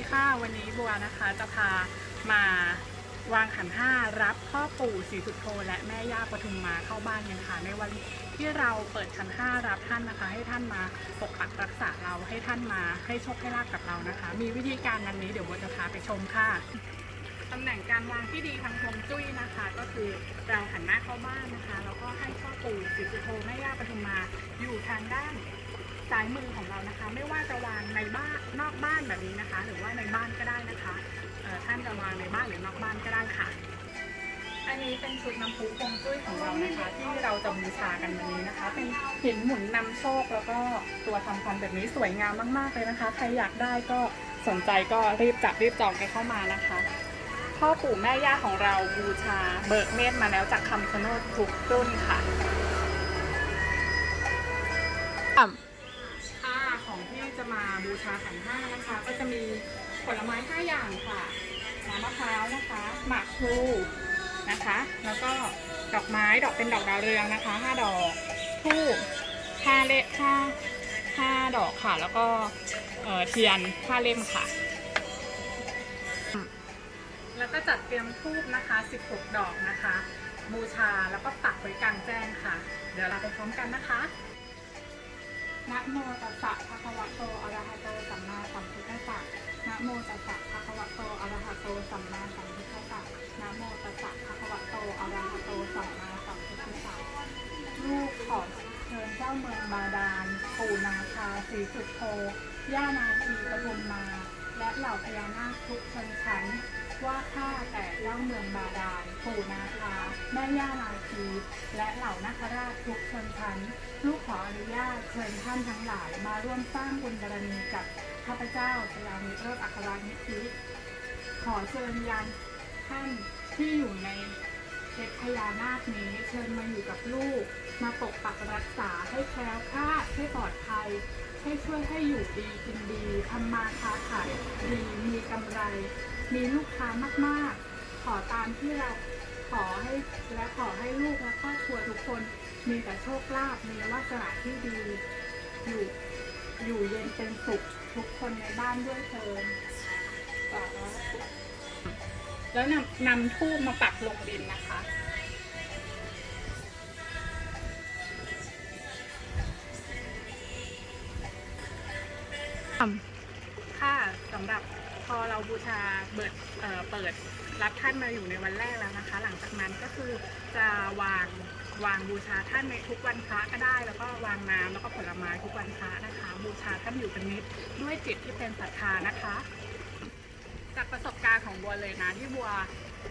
ดีค่ะ วันนี้บัวนะคะจะพามาวางขันห้ารับพ่อปู่สีสุดโทและแม่ย่าปทุมมาเข้าบ้านกันค่ะ ในวันที่เราเปิดขันห้ารับท่านนะคะ ให้ท่านมาปกปักรักษาเราให้ท่านมาให้โชคให้ลาบกับเรานะคะ มีวิธีการนั้นนี้เดี๋ยวบัวจะพาไปชมค่ะ ตำแหน่งการวางที่ดีทางฮวงจุ้ยนะคะ ก็คือเราหันหน้าเข้าบ้านนะคะ แล้วก็ให้พ่อปู่ศรีสุโธแม่ย่าปทุมมาอยู่ทางด้านซ้ายมือของเรานะคะ ไม่ว่าจะวางในบ้านนอกบ้านแบบนี้นะคะ หรือว่าในบ้านก็ได้นะคะท่านจะวางในบ้านหรือนอกบ้านก็ได้ค่ะ อันนี้เป็นชุดน้ำพุคงจุ้ยของเรานะคะ ที่เราจะบูชากันวันนี้นะคะ เป็นหินหมุนนำโชคแล้วก็ตัวทำพันแบบนี้สวยงามมากๆเลยนะคะ ใครอยากได้ก็สนใจก็รีบจับรีบจองกันเข้ามานะคะ พ่อปู่แม่ย่าของเราบูชาเบิกเนตรมาแล้วจากคำชะโนดทุกรุ่นค่ะค่าของที่จะมาบูชาขันห้านะคะ ก็จะมีผลไม้ห้าอย่างค่ะน้ำมะพร้าวนะคะหมากพลูนะคะ แล้วก็ดอกไม้ดอกเป็นดอกดาวเรืองนะคะห้าดอกทูบห้าเละห้าห้าดอกค่ะ แล้วก็เอ่อเทียนห้าเล่มค่ะ แล้วก็จัดเตรียมทูบนะคะ 16 ดอกนะคะ บูชาแล้วก็ปักไว้กลางแจ้งค่ะ เดี๋ยวเราไปพร้อมกันนะคะนะโมตัสสะภะคะวะโตอะระหะโตสัมมาสัมพุทธัสสะนะโมตัสสะภะคะวะโตอะระหะโตสัมมาสัมพุทธัสสะนะโมตัสสะภะคะวะโตอะระหะโตสัมมาสัมพุทธัสสะลูกขอเชิญเจ้าเมืองบาดาลปู่นาคาศรีสุดโธย่านาคีปทุมมา และเหล่าพญานาคทุกชนชั้น ว่าข้าแต่เล่าเมืองบาดาลปู่นาคาแม่ย่านาคี และเหล่านาคราชทุกชนชั้น ลูกขออนุญาตเชิญท่านทั้งหลายมาร่วมสร้างบุญบารมีกับข้าพเจ้าพยามิตรอัครานิธิขอเชิญยันท่านที่อยู่ใน เพชรพญานาคนี้เชิญมาอยู่กับลูก มาปกปักรักษาให้แคล้วคลาดให้ปลอดภัย ให้ช่วยให้อยู่ดีกินดีทำมาค้าขายดีมีกำไร มีลูกค้ามากๆ ขอตามที่เราขอให้และขอให้ลูกและครอบครัวทุกคนมีแต่โชคลาภมีวาสนาที่ดีอยู่อยู่เย็นเป็นสุขทุกคนในบ้านด้วยเถินสาธุแล้ว นำนำทูบมาปักลงดินนะคะ ค่ะสำหรับพอเราบูชาเปิดเอ่อเปิดรับท่านมาอยู่ในวันแรกแล้วนะคะ หลังจากนั้นก็คือจะวางวางบูชาท่านในทุกวันพระก็ได้ แล้วก็วางน้ำแล้วก็ผลไม้ทุกวันพระนะคะ บูชาท่านอยู่เป็นนิดด้วยจิตที่เป็นศรัทธานะคะ จากประสบการณ์ของบัวเลยนะที่บัว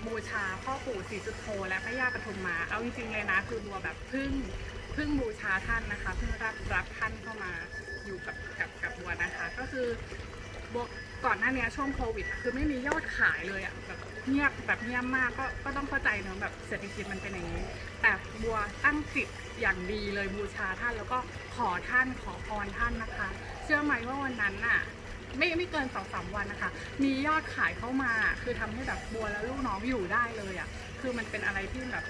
บูชาพ่อปู่ศรีสุโธและพระย่าปทุมมา เอาจริงๆเลยนะ คือบัวแบบพึ่งพึ่งบูชาท่านนะคะเพิ่งรับรับท่านเข้ามาอยู่กับกับกับบัวนะคะ ก็คือบัวก่อนหน้านี้ช่วงโควิด คือไม่มียอดขายเลยอะแบบเงียบแบบเงียบมากก็ก็ต้องเข้าใจเนอะแบบเศรษฐกิจมันเป็นอย่างนี้ แต่บัวตั้งจิตอย่างดีเลยบูชาท่านแล้วก็ขอท่านขอพรท่านนะคะ เชื่อไหมว่าวันนั้นน่ะ ไม่ไม่เกินสองสามวันนะคะ มียอดขายเข้ามา คือทำให้แบบบัวและลูกน้องอยู่ได้เลยอะ่ะ คือมันเป็นอะไรที่แบบ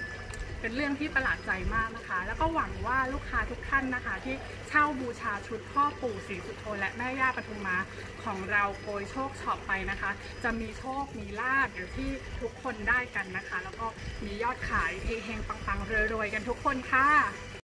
เป็นเรื่องที่ประหลาดใจมากนะคะ แล้วก็หวังว่าลูกค้าทุกท่านนะคะ ที่เช่าบูชาชุดพ่อปู่ศรีสุโธและแม่ย่าปทุมมาของเราโกยโชคช็อปไปนะคะ จะมีโชคมีลาภอย่างที่ทุกคนได้กันนะคะ แล้วก็มียอดขายเฮงๆปังๆรวยๆกันทุกคนค่ะ